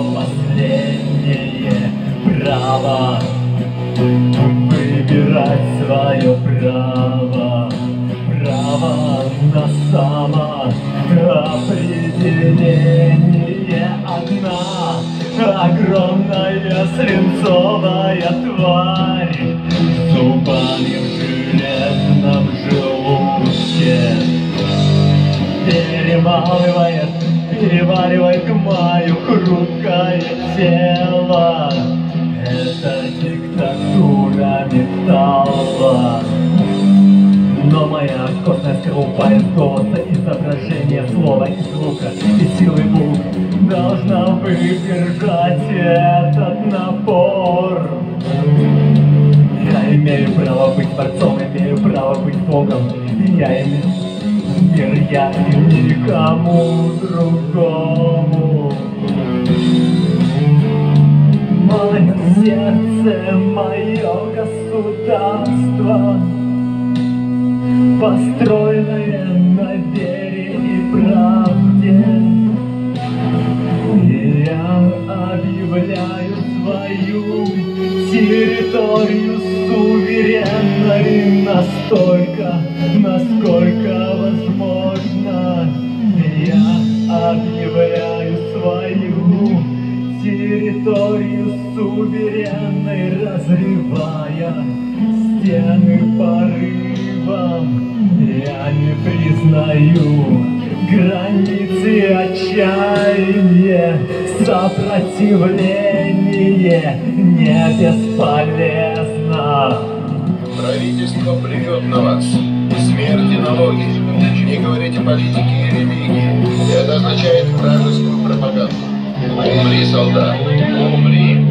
последнее право. Выбирать свое право. Право на самоопределение Одна. Огромная свинцовая тварь мое хрупкое тело Это диктатура металла. Но моя костная скорлупа из голоса, изображения слова и звука И силы звук должна выдержать этот напор. Я имею право быть творцом, имею право быть богом. И я имею мир я и никому другому сердце, мое государство построенное на вере и правде. И я объявляю свою территорию суверенной настолько, насколько возможно. Территорию суверенной, разрывая стены порывом. Я не признаю границы отчаяния, сопротивление не бесполезно. Правительство плюет на вас. Смерть и налоги. Не говорите политики и религии. Это означает вражескую пропаганду. Умри, солдат, умри.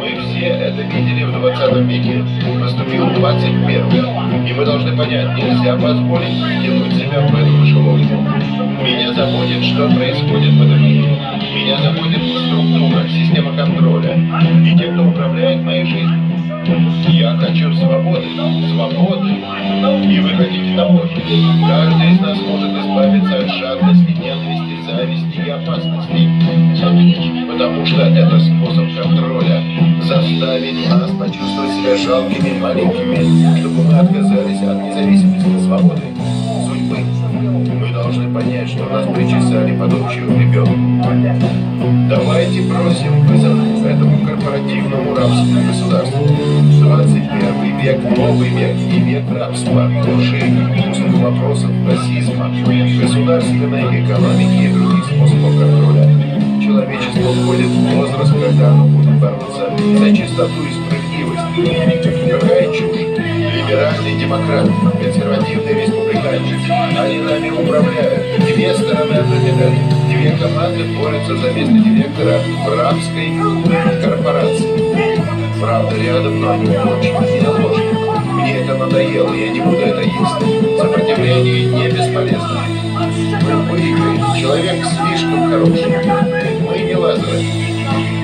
Мы все это видели в 20 веке. Наступил 21 И мы должны понять, нельзя позволить тянуть себя в эту мышеловку. Меня заботит, что происходит в этом мире. Меня заботит структура, система контроля. И те, кто управляет моей жизнью. Я хочу свободы, свободы. И вы хотите того же. Каждый из нас может избавиться от жадности, ненависти, зависти и опасностей. Потому что это способ контроля. Заставить нас почувствовать себя жалкими и маленькими, чтобы мы отказались от независимости, свободы, судьбы. Мы должны понять, что нас причесали подобчивым ребенку. Давайте бросим вызов этому корпоративному рабскому государству. 21 век, новый век и век рабства, лжи, устных вопросов, расизма, государственной экономики и других способов оно будет бороться за чистоту и справедливость. Какая чушь? Либеральный демократ, консервативный республиканец. Они нами управляют. Две стороны одной. Две команды борются за место директора в рабской корпорации. Правда рядом, но они очень не ложь. Мне это надоело, я не буду это есть. Сопротивление не бесполезно. Мы выиграем. Человек слишком хороший. Мы не Лазарь.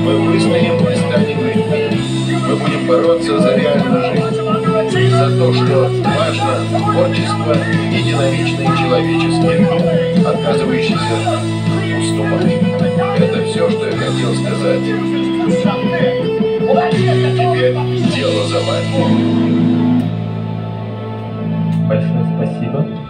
Мы станем людьми. Мы будем бороться за реальную жизнь. За то, что важно творчество и динамичные человеческие отказывающиеся уступать. Это все, что я хотел сказать. Теперь дело за вами. Большое спасибо.